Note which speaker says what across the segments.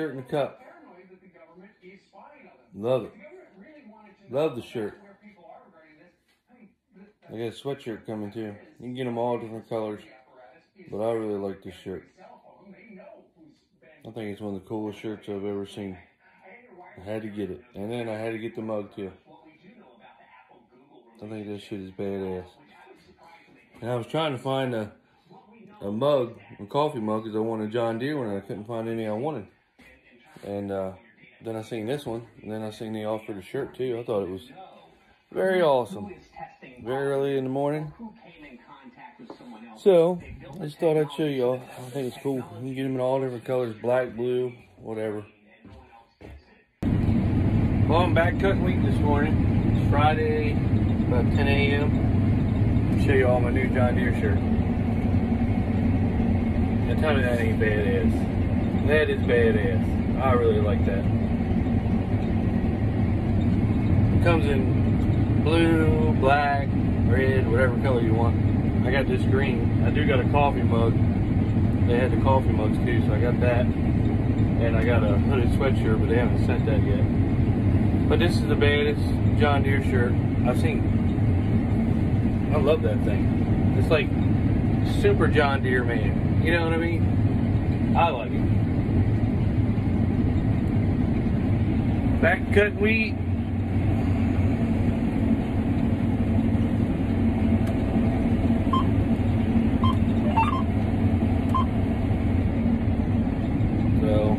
Speaker 1: shirt in the cup. Love it. Love the shirt. I got a sweatshirt coming too. You can get them all different colors, but I really like this shirt. I think it's one of the coolest shirts I've ever seen. I had to get it, and then I had to get the mug too. I think this shit is badass. And I was trying to find a a mug, a coffee mug, because I wanted John Deere one, and I couldn't find any I wanted. And uh, then I seen this one, and then I seen they offered a shirt too. I thought it was very awesome. Very early in the morning. So, I just thought I'd show y'all. I think it's cool. You can get them in all different colors, black, blue, whatever. Well, I'm back cutting wheat this morning. It's Friday, about 10 a.m. Show you all my new John Deere shirt. Now tell me that ain't badass. That is badass. I really like that. It comes in blue, black, red, whatever color you want. I got this green. I do got a coffee mug. They had the coffee mugs too, so I got that. And I got a hooded sweatshirt, but they haven't sent that yet. But this is the baddest John Deere shirt I've seen. I love that thing. It's like super John Deere man. You know what I mean? I like it. Back cut wheat. So,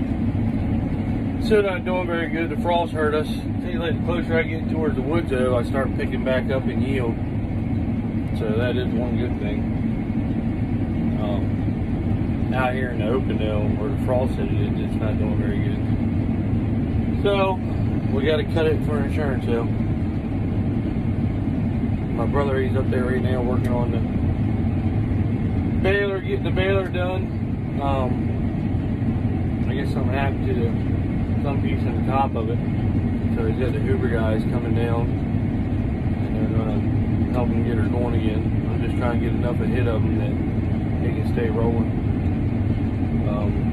Speaker 1: still not doing very good. The frost hurt us. See, like, the closer I get towards the woods, though, I start picking back up in yield. So that is one good thing. Um, out here in the open, though, where the frost hit it, it's not doing very good. So, we got to cut it for insurance, though. My brother, he's up there right now working on the baler, getting the baler done. Um, I guess something happened to the some piece on the top of it. So he's got the Uber guys coming down and they're gonna help him get her going again. I'm just trying to get enough ahead of them that they can stay rolling. Um,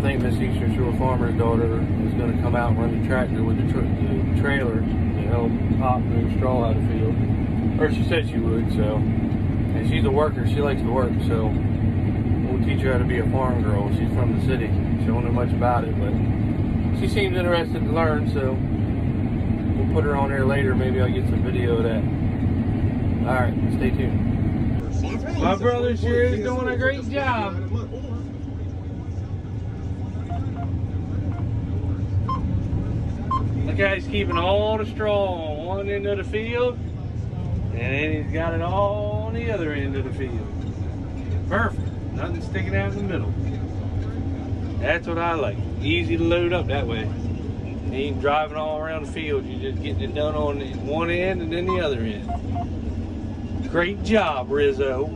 Speaker 1: I think Miss Eastern Shore Farmer's daughter is gonna come out and run the tractor with the, tra the trailer to help pop move straw out of the field. Or she said she would, so. And she's a worker, she likes to work, so we'll teach her how to be a farm girl. She's from the city. She don't know much about it, but she seems interested to learn, so we'll put her on there later. Maybe I'll get some video of that. All right, stay tuned. My brother sure is doing a great job. He's keeping all the straw on one end of the field, and then he's got it all on the other end of the field. Perfect. Nothing sticking out in the middle. That's what I like. Easy to load up that way. You ain't driving all around the field. You're just getting it done on one end and then the other end. Great job, Rizzo.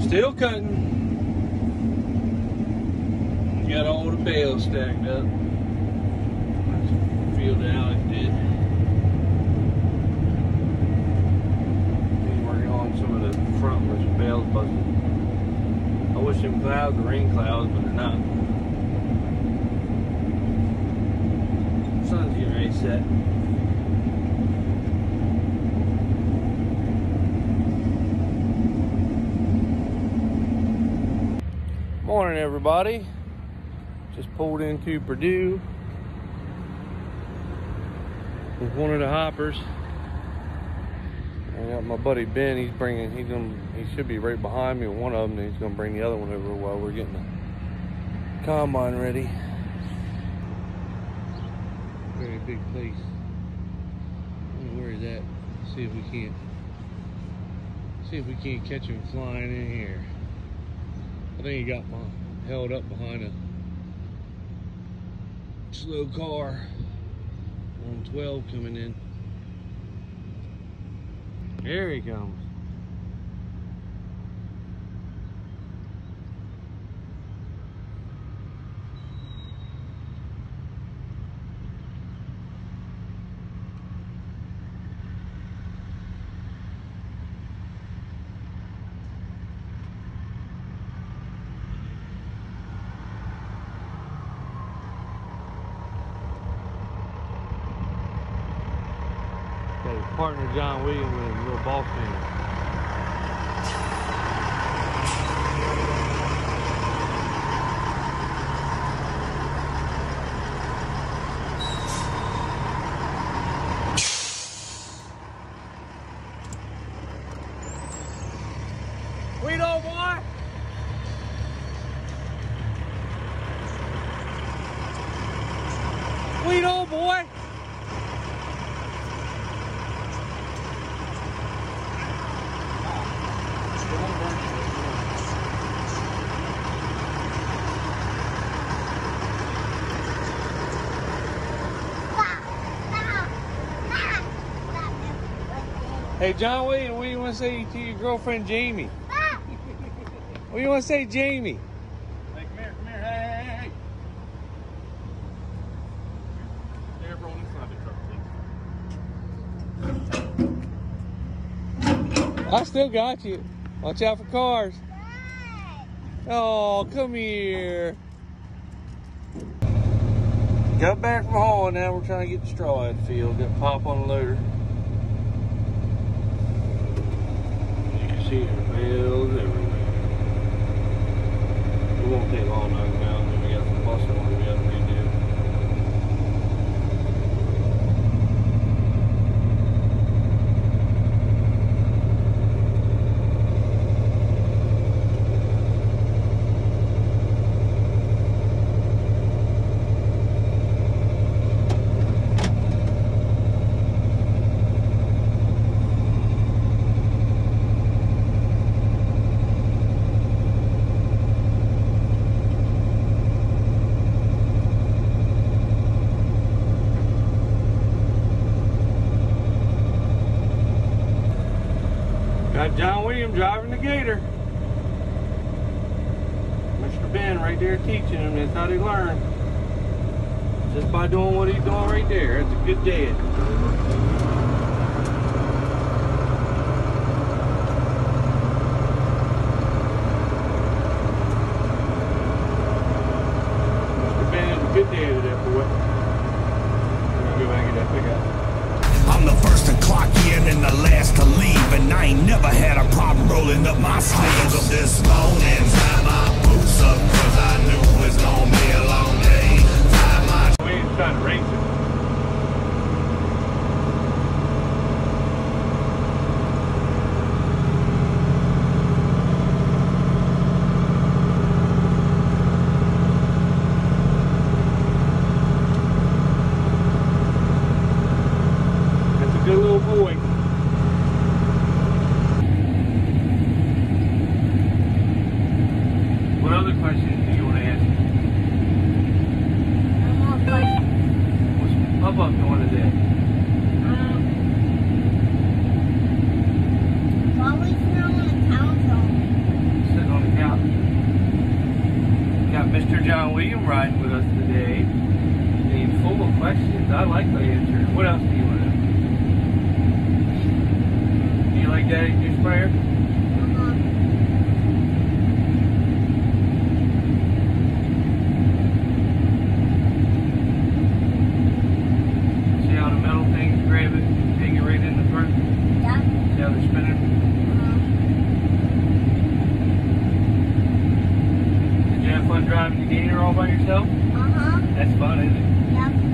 Speaker 1: Still cutting. Got all the bales stacked up. Field that Alex did. He's working on some of the front where some bales busted. I wish them clouds were rain clouds, but they're not. Sun's getting ready to set. Morning, everybody. Just pulled into Perdue with one of the hoppers. I got my buddy Ben. He's bringing. He's gonna. He should be right behind me with one of them. And he's gonna bring the other one over while we're getting the combine ready. Very big place. Where is that? See if we can't. See if we can't catch him flying in here. I think he got my held up behind a slow car on 12 coming in. Here he comes. Partner John Williams with a little ball fan. Sweet old boy. Hey, John William, what do you want to say to your girlfriend Jamie? What do you want to say, Jamie?
Speaker 2: Hey, come here, come here. Hey, hey, hey. Hey, everyone inside the truck, please.
Speaker 1: I still got you. Watch out for cars. Oh, come here. Got back from hauling. Now we're trying to get the straw out of the field. Got pop on the loader. You can see the bales everywhere. It won't take long to knock them out. Then we got some busting on we got to redo. Got John Williams driving the Gator. Mr. Ben right there teaching them. That's how they learn. Just by doing what he's doing right there. That's a good dad. Mr. John William riding with us today. He's full of questions. I like the answers. What else do you want to know? Do you like Daddy's new sprayer? See how the metal things grab it, hang it right in the front? See how they're spinning? Did you have fun driving all by? Uh-huh. That's fun, isn't it?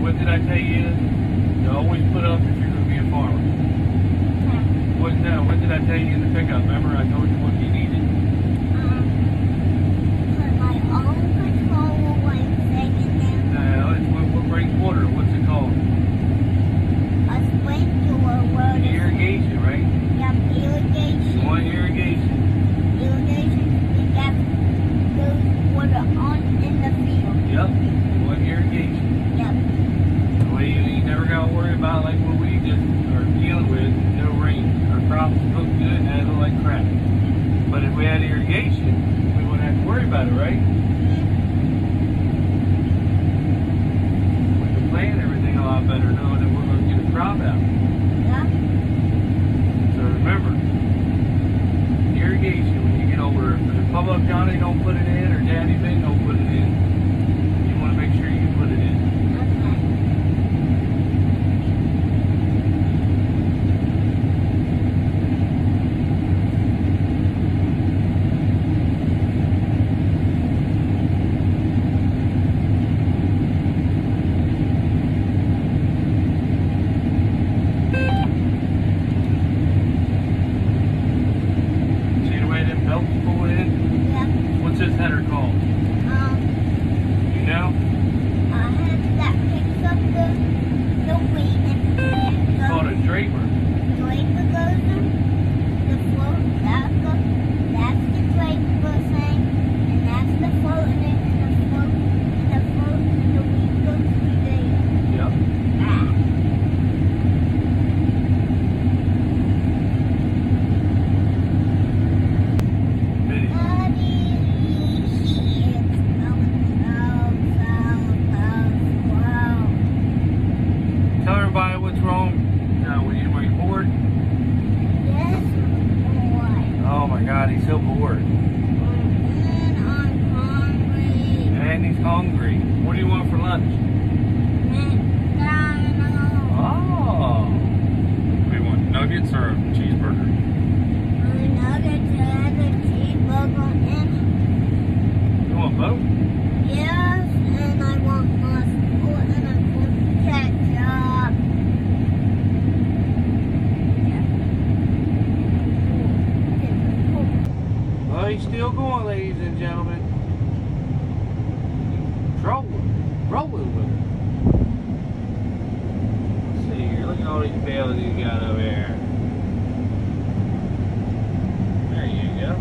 Speaker 1: what did I tell you?
Speaker 3: To
Speaker 1: always put up if you're going to be a farmer. What,
Speaker 3: now?
Speaker 1: what did I tell you in the pickup? Remember,
Speaker 3: I
Speaker 1: told you what you need. God, bored.
Speaker 3: And I'm hungry.
Speaker 1: And he's hungry. What do you want for lunch?
Speaker 3: McDonald's.
Speaker 1: Oh. What do you want? Nuggets or a cheeseburger?
Speaker 3: A nugget to have a cheeseburger and
Speaker 1: You want both?
Speaker 3: yes, and I want mustard and I want ketchup.
Speaker 1: Well, he's still going, ladies and gentlemen. Rolling. Rolling with it. Let's see here. Look at all these bales you got over here. There you go.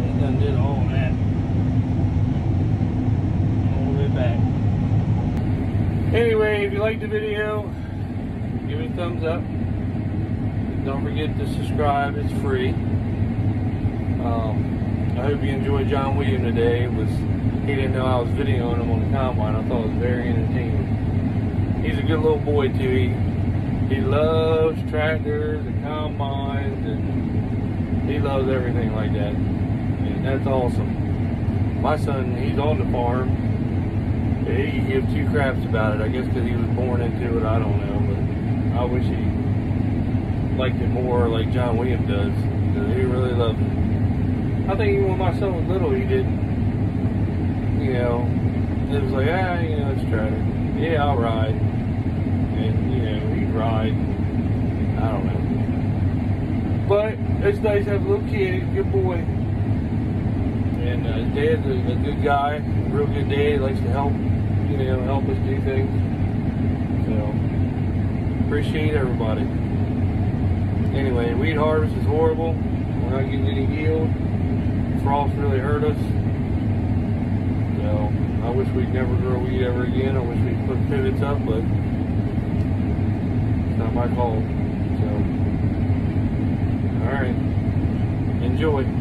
Speaker 1: He done did all that. All the way back. Anyway, if you liked the video, give it a thumbs up. Don't forget to subscribe. It's free. Um, I hope you enjoyed John William today. It was he didn't know I was videoing him on the combine. I thought it was very entertaining. He's a good little boy too. He he loves tractors and combines and he loves everything like that. And that's awesome. My son, he's on the farm. He can give two craps about it. I guess because he was born into it. I don't know, but I wish he liked it more like John Williams does. Because he really loves it. I think even when my son was little, he didn't. You know, it was like, ah, you know, it's tractor. Yeah, I'll ride. And, you know, he'd ride. I don't know. But it's nice to have a little kid. Good boy. And uh, dad's a, a good guy. Real good dad. Likes to help, you know, help us do things. So, appreciate everybody. Anyway, weed harvest is horrible. We're not getting any yield. Frost really hurt us. So I wish we'd never grow weed ever again. I wish we'd put pivots up, but it's not my call. So, all right, enjoy.